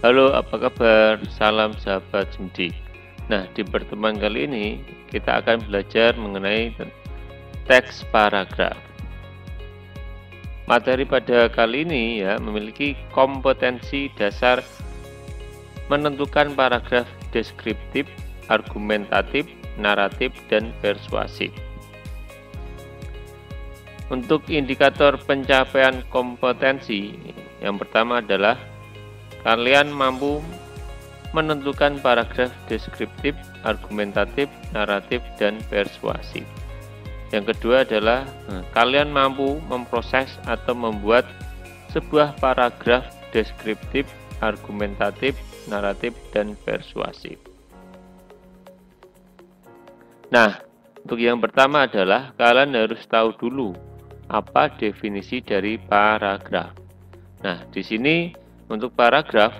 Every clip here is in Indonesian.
Halo, apa kabar? Salam sahabat Semdik. Nah, di pertemuan kali ini kita akan belajar mengenai teks paragraf. Materi pada kali ini ya memiliki kompetensi dasar menentukan paragraf deskriptif, argumentatif, naratif, dan persuasif. Untuk indikator pencapaian kompetensi, yang pertama adalah Kalian mampu menentukan paragraf deskriptif, argumentatif, naratif, dan persuasif. Yang kedua adalah nah, kalian mampu memproses atau membuat sebuah paragraf deskriptif, argumentatif, naratif, dan persuasif. Nah, untuk yang pertama adalah kalian harus tahu dulu apa definisi dari paragraf. Nah, di sini untuk paragraf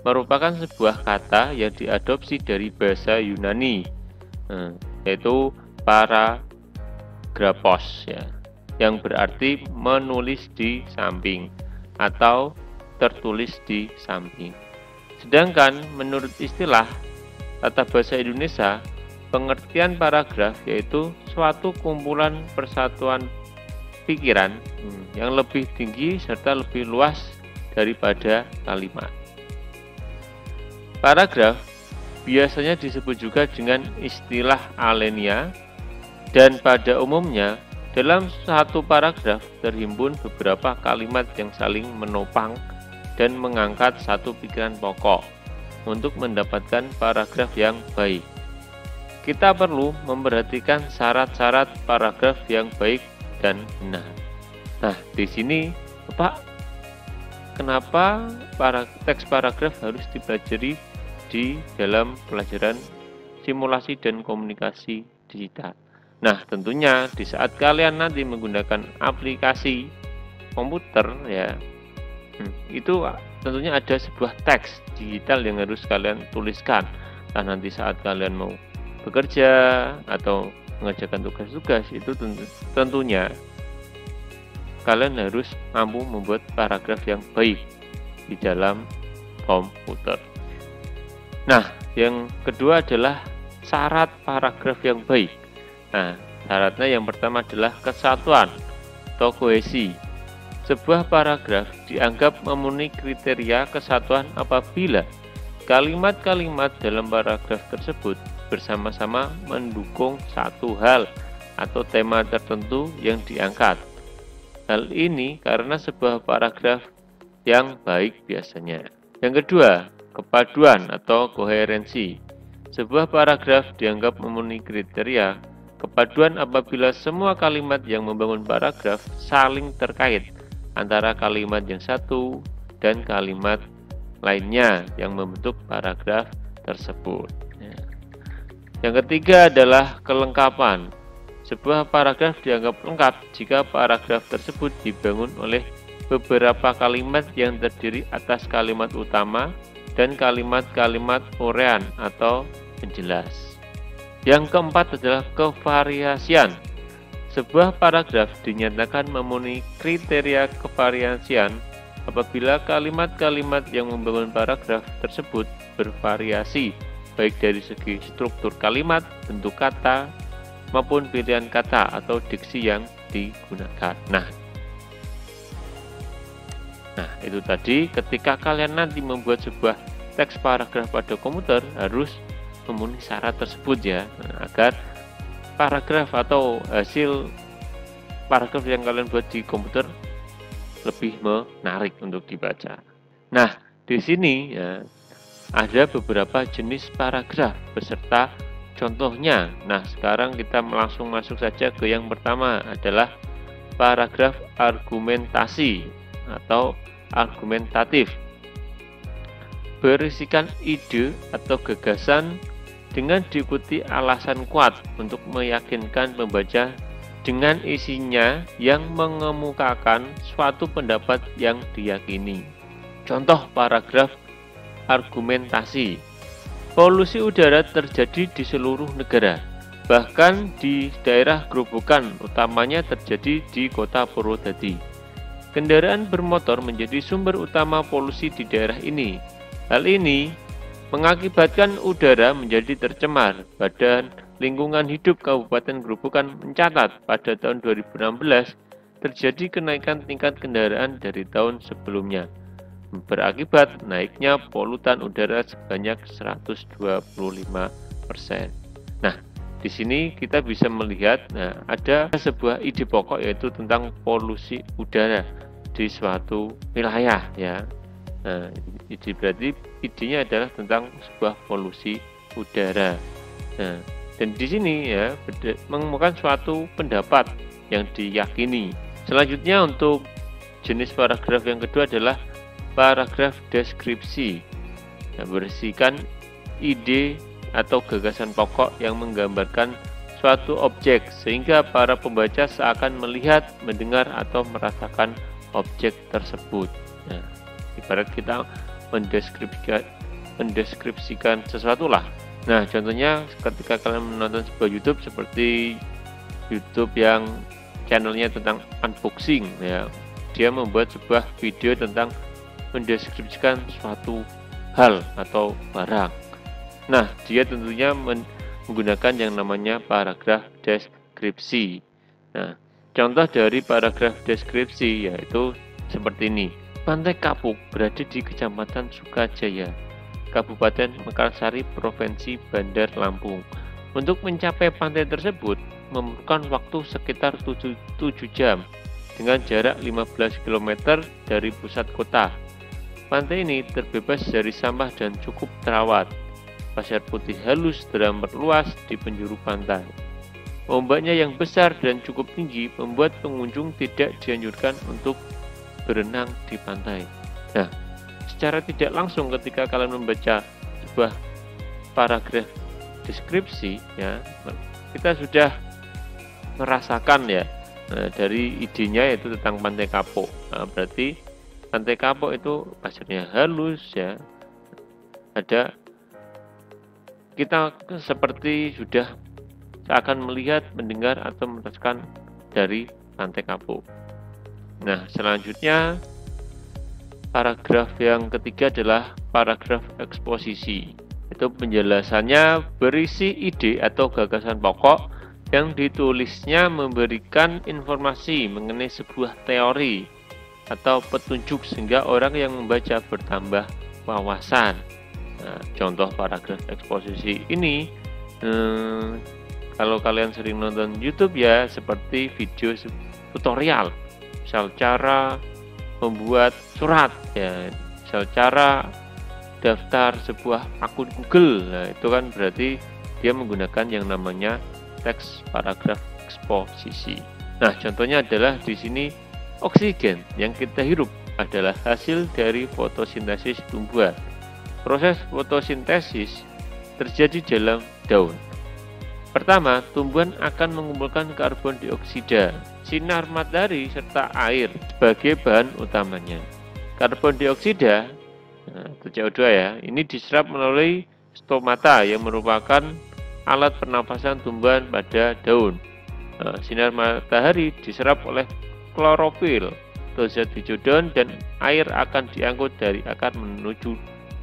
merupakan sebuah kata yang diadopsi dari bahasa Yunani, eh, yaitu paragrafos ya, yang berarti menulis di samping atau tertulis di samping. Sedangkan menurut istilah tata bahasa Indonesia, pengertian paragraf yaitu suatu kumpulan persatuan pikiran hmm, yang lebih tinggi serta lebih luas daripada kalimat. Paragraf biasanya disebut juga dengan istilah alenia dan pada umumnya dalam satu paragraf terhimpun beberapa kalimat yang saling menopang dan mengangkat satu pikiran pokok untuk mendapatkan paragraf yang baik. Kita perlu memperhatikan syarat-syarat paragraf yang baik dan benar. Nah, di sini Bapak kenapa para teks paragraf harus dipelajari di dalam pelajaran simulasi dan komunikasi digital. Nah, tentunya di saat kalian nanti menggunakan aplikasi komputer ya, hmm, itu tentunya ada sebuah teks digital yang harus kalian tuliskan. Nah, nanti saat kalian mau bekerja atau mengerjakan tugas-tugas itu tentunya kalian harus mampu membuat paragraf yang baik di dalam komputer. Nah, yang kedua adalah syarat paragraf yang baik. Nah, syaratnya yang pertama adalah kesatuan atau kohesi. Sebuah paragraf dianggap memenuhi kriteria kesatuan apabila kalimat-kalimat dalam paragraf tersebut bersama-sama mendukung satu hal atau tema tertentu yang diangkat Hal ini karena sebuah paragraf yang baik biasanya. Yang kedua, kepaduan atau koherensi. Sebuah paragraf dianggap memenuhi kriteria kepaduan apabila semua kalimat yang membangun paragraf saling terkait antara kalimat yang satu dan kalimat lainnya yang membentuk paragraf tersebut. Yang ketiga adalah kelengkapan. Sebuah paragraf dianggap lengkap jika paragraf tersebut dibangun oleh beberapa kalimat yang terdiri atas kalimat utama dan kalimat-kalimat urean atau penjelas. Yang keempat adalah kevariasian. Sebuah paragraf dinyatakan memenuhi kriteria kevariasian apabila kalimat-kalimat yang membangun paragraf tersebut bervariasi baik dari segi struktur kalimat, bentuk kata, maupun pilihan kata atau diksi yang digunakan. Nah, nah itu tadi ketika kalian nanti membuat sebuah teks paragraf pada komputer harus memenuhi syarat tersebut ya agar paragraf atau hasil paragraf yang kalian buat di komputer lebih menarik untuk dibaca. Nah, di sini ya ada beberapa jenis paragraf beserta Contohnya, nah sekarang kita langsung masuk saja ke yang pertama adalah paragraf argumentasi atau argumentatif. Berisikan ide atau gagasan dengan diikuti alasan kuat untuk meyakinkan pembaca dengan isinya yang mengemukakan suatu pendapat yang diyakini. Contoh paragraf argumentasi Polusi udara terjadi di seluruh negara, bahkan di daerah Grobogan, utamanya terjadi di kota Purwodadi. Kendaraan bermotor menjadi sumber utama polusi di daerah ini. Hal ini mengakibatkan udara menjadi tercemar. Badan Lingkungan Hidup Kabupaten Gerobokan mencatat pada tahun 2016 terjadi kenaikan tingkat kendaraan dari tahun sebelumnya, berakibat naiknya polutan udara sebanyak 125 persen. Nah, di sini kita bisa melihat, nah, ada sebuah ide pokok yaitu tentang polusi udara di suatu wilayah ya. Nah, ide berarti idenya adalah tentang sebuah polusi udara. Nah, dan di sini ya menemukan suatu pendapat yang diyakini. Selanjutnya untuk jenis paragraf yang kedua adalah paragraf deskripsi. Nah, bersihkan ide atau gagasan pokok yang menggambarkan suatu objek sehingga para pembaca seakan melihat, mendengar atau merasakan objek tersebut. Nah, ibarat kita mendeskripsikan, mendeskripsikan sesuatu lah. Nah, contohnya ketika kalian menonton sebuah YouTube seperti YouTube yang channelnya tentang unboxing, ya, dia membuat sebuah video tentang mendeskripsikan suatu hal atau barang. Nah, dia tentunya menggunakan yang namanya paragraf deskripsi. Nah, contoh dari paragraf deskripsi yaitu seperti ini. Pantai Kapuk berada di Kecamatan Sukajaya, Kabupaten Mekarsari, Provinsi Bandar Lampung. Untuk mencapai pantai tersebut memerlukan waktu sekitar 7, 7 jam dengan jarak 15 km dari pusat kota. Pantai ini terbebas dari sampah dan cukup terawat. Pasir putih halus terambat luas di penjuru pantai. Ombaknya yang besar dan cukup tinggi membuat pengunjung tidak dianjurkan untuk berenang di pantai. Nah, secara tidak langsung ketika kalian membaca sebuah paragraf deskripsi ya kita sudah merasakan ya nah, dari idenya yaitu tentang pantai kapuk nah, berarti pantai kapuk itu pasirnya halus ya. Ada kita seperti sudah akan melihat mendengar atau merasakan dari pantai kapuk nah selanjutnya paragraf yang ketiga adalah paragraf eksposisi. Itu penjelasannya berisi ide atau gagasan pokok yang ditulisnya memberikan informasi mengenai sebuah teori atau petunjuk sehingga orang yang membaca bertambah wawasan. Nah, contoh paragraf eksposisi ini eh, kalau kalian sering nonton YouTube ya seperti video tutorial. Misal cara membuat surat ya. Misal cara daftar sebuah akun Google nah itu kan berarti dia menggunakan yang namanya teks paragraf eksposisi. Nah contohnya adalah di sini oksigen yang kita hirup adalah hasil dari fotosintesis tumbuhan proses fotosintesis terjadi dalam daun Pertama, tumbuhan akan mengumpulkan karbon dioksida sinar matahari serta air sebagai bahan utamanya. Karbon dioksida nah, CO2 ya, ini diserap melalui stomata yang merupakan alat pernapasan tumbuhan pada daun. Nah, sinar matahari diserap oleh klorofil zat hijau daun dan air akan diangkut dari akar menuju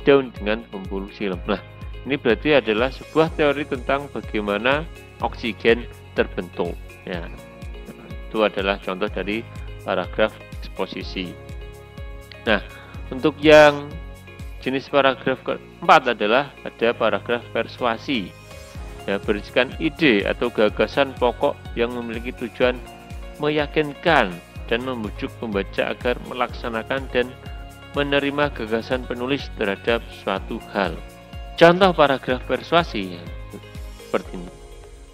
daun dengan pembuluh silem. Nah, ini berarti adalah sebuah teori tentang bagaimana oksigen terbentuk. Ya, itu adalah contoh dari paragraf eksposisi. Nah, untuk yang jenis paragraf keempat adalah ada paragraf persuasi. Ya, berisikan ide atau gagasan pokok yang memiliki tujuan meyakinkan dan membujuk pembaca agar melaksanakan dan menerima gagasan penulis terhadap suatu hal. Contoh paragraf persuasi ya, seperti ini.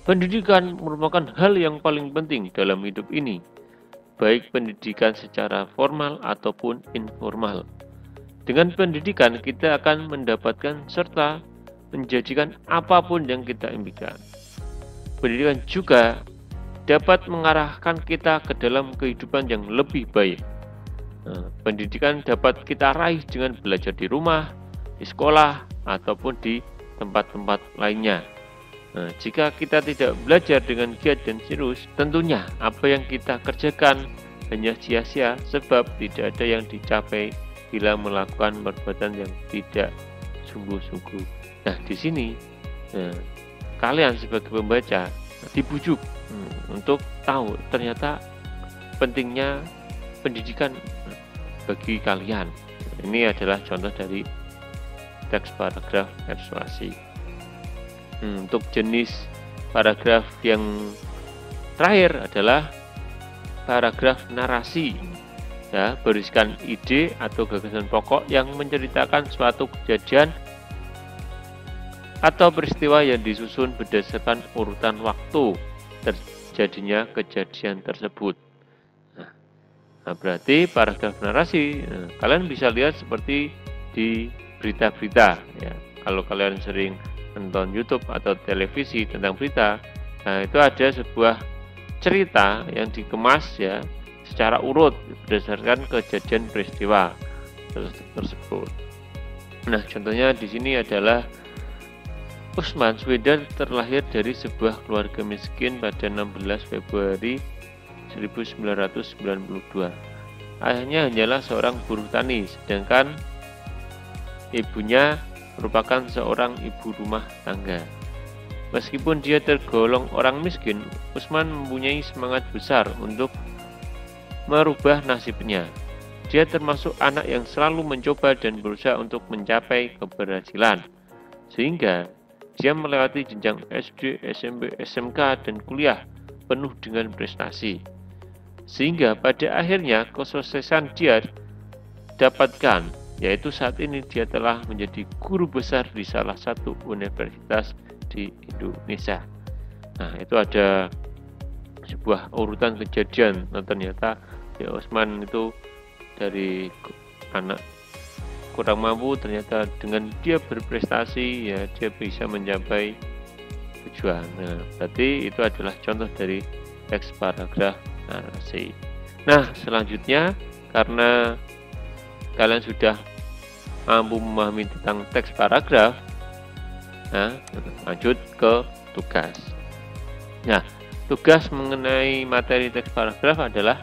Pendidikan merupakan hal yang paling penting dalam hidup ini, baik pendidikan secara formal ataupun informal. Dengan pendidikan, kita akan mendapatkan serta menjadikan apa pun yang kita impikan. Pendidikan juga dapat mengarahkan kita ke dalam kehidupan yang lebih baik. Nah, pendidikan dapat kita raih dengan belajar di rumah, di sekolah, ataupun di tempat-tempat lainnya. Nah, jika kita tidak belajar dengan giat dan serius, tentunya apa yang kita kerjakan hanya sia-sia sebab tidak ada yang dicapai apabila melakukan perbuatan yang tidak sungguh-sungguh. Nah, di sini nah, kalian sebagai pembaca dibujuk hmm, untuk tahu ternyata pentingnya pendidikan bagi kalian. Ini adalah contoh dari teks paragraf persuasi. Hmm, untuk jenis paragraf yang terakhir adalah paragraf narasi. Ya, berisikan ide atau gagasan pokok yang menceritakan suatu kejadian atau peristiwa yang disusun berdasarkan urutan waktu terjadinya kejadian tersebut. Nah, nah berarti paragraf narasi nah, kalian bisa lihat seperti di berita-berita ya. Kalau kalian sering nonton YouTube atau televisi tentang berita, nah itu ada sebuah cerita yang dikemas ya secara urut berdasarkan kejadian peristiwa tersebut. Nah, contohnya di sini adalah Usman Sweden terlahir dari sebuah keluarga miskin pada 16 Februari 1992. Ayahnya hanyalah seorang buruh tani, sedangkan ibunya merupakan seorang ibu rumah tangga. Meskipun dia tergolong orang miskin, Usman mempunyai semangat besar untuk merubah nasibnya. Dia termasuk anak yang selalu mencoba dan berusaha untuk mencapai keberhasilan, sehingga dia melewati jenjang SD, SMP, SMK, dan kuliah penuh dengan prestasi. Sehingga pada akhirnya kesuksesan dia dapatkan yaitu saat ini dia telah menjadi guru besar di salah satu universitas di Indonesia. Nah, itu ada sebuah urutan kejadian. Nah, ternyata ya Osman itu dari anak kurang mampu ternyata dengan dia berprestasi ya dia bisa mencapai tujuan. Nah, berarti itu adalah contoh dari teks paragraf narasi. Nah, selanjutnya karena kalian sudah mampu memahami tentang teks paragraf, nah, lanjut ke tugas. Nah, tugas mengenai materi teks paragraf adalah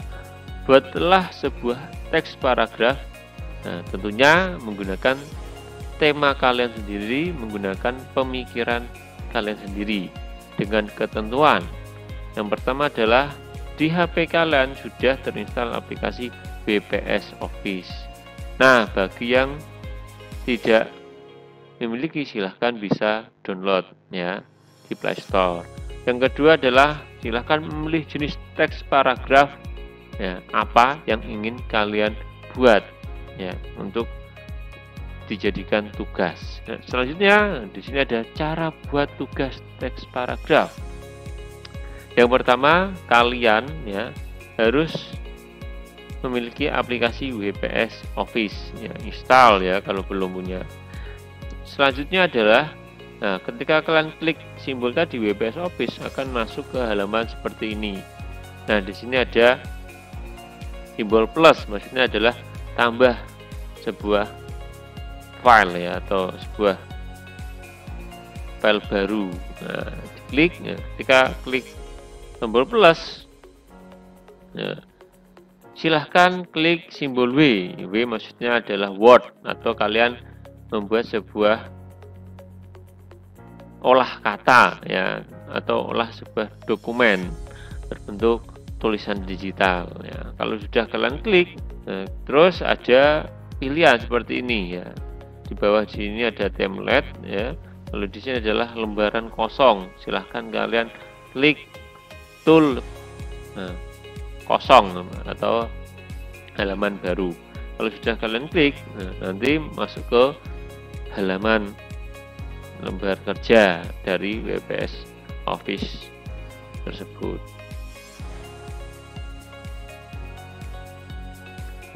buatlah sebuah teks paragraf. Nah, tentunya menggunakan tema kalian sendiri, menggunakan pemikiran kalian sendiri dengan ketentuan. Yang pertama adalah di HP kalian sudah terinstall aplikasi BPS Office. Nah, bagi yang tidak memiliki silahkan bisa download ya di Play Store. Yang kedua adalah silahkan memilih jenis teks paragraf ya apa yang ingin kalian buat ya untuk dijadikan tugas. Nah, selanjutnya di sini ada cara buat tugas teks paragraf. Yang pertama kalian ya harus memiliki aplikasi WPS Office ya install ya kalau belum punya selanjutnya adalah nah ketika kalian klik simbol tadi WPS Office akan masuk ke halaman seperti ini nah di sini ada simbol plus maksudnya adalah tambah sebuah file ya atau sebuah file baru nah klik ya, ketika klik tombol plus ya, silahkan klik simbol W. W maksudnya adalah Word atau kalian membuat sebuah olah kata ya atau olah sebuah dokumen berbentuk tulisan digital ya. Kalau sudah kalian klik nah, terus ada pilihan seperti ini ya. Di bawah sini ada template ya. Lalu di sini adalah lembaran kosong. Silahkan kalian klik tool. Nah, kosong atau halaman baru kalau sudah kalian klik nah, nanti masuk ke halaman lembar kerja dari WPS Office tersebut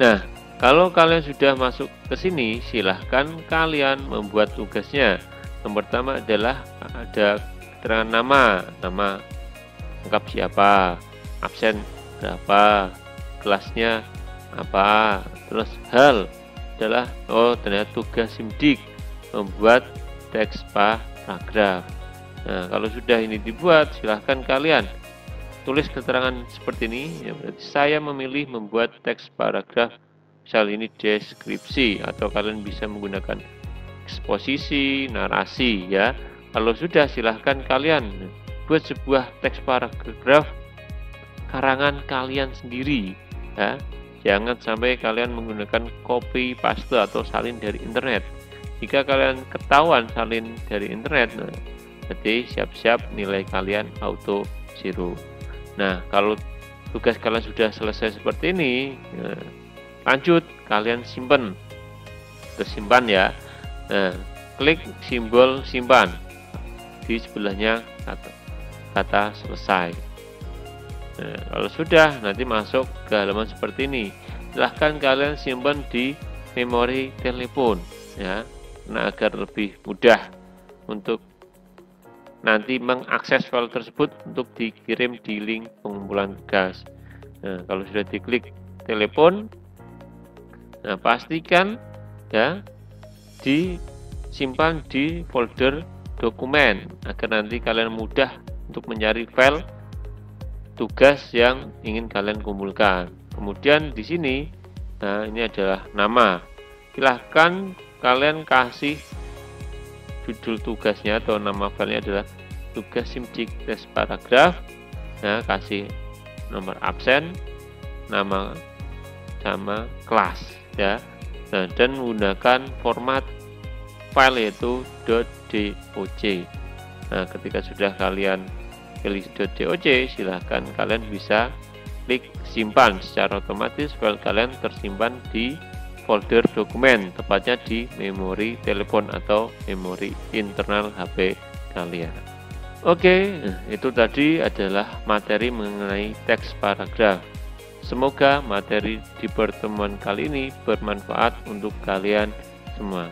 nah kalau kalian sudah masuk ke sini silahkan kalian membuat tugasnya. Yang pertama adalah ada keterangan nama. Nama lengkap siapa absen berapa kelasnya apa terus hal adalah oh ternyata tugas simdik membuat teks paragraf. Nah kalau sudah ini dibuat silahkan kalian tulis keterangan seperti ini ya berarti saya memilih membuat teks paragraf misal ini deskripsi atau kalian bisa menggunakan eksposisi, narasi ya. Kalau sudah silahkan kalian buat sebuah teks paragraf karangan kalian sendiri ya. Jangan sampai kalian menggunakan copy paste atau salin dari internet. Jika kalian ketahuan salin dari internet, nah, jadi siap-siap nilai kalian auto zero. Nah, kalau tugas kalian sudah selesai seperti ini, ya, lanjut kalian simpan. Tersimpan ya. Nah, klik simbol simpan di sebelahnya kata, kata selesai. Nah, kalau sudah nanti masuk ke halaman seperti ini. Silahkan kalian simpan di memori telepon ya. Nah, agar lebih mudah untuk nanti mengakses file tersebut untuk dikirim di link pengumpulan gas. Nah, kalau sudah diklik telepon, nah pastikan ya disimpan di folder dokumen agar nanti kalian mudah untuk mencari file tugas yang ingin kalian kumpulkan. Kemudian di sini, nah ini adalah nama. Silahkan kalian kasih judul tugasnya atau nama filenya adalah tugas simcik tes paragraf. Nah, kasih nomor absen, nama sama kelas ya. Nah, dan menggunakan format file yaitu .doc. Nah, ketika sudah kalian pilih .doc, silahkan kalian bisa klik simpan. Secara otomatis file kalian tersimpan di folder dokumen, tepatnya di memori telepon atau memori internal HP kalian. Oke, itu tadi adalah materi mengenai teks paragraf. Semoga materi di pertemuan kali ini bermanfaat untuk kalian semua.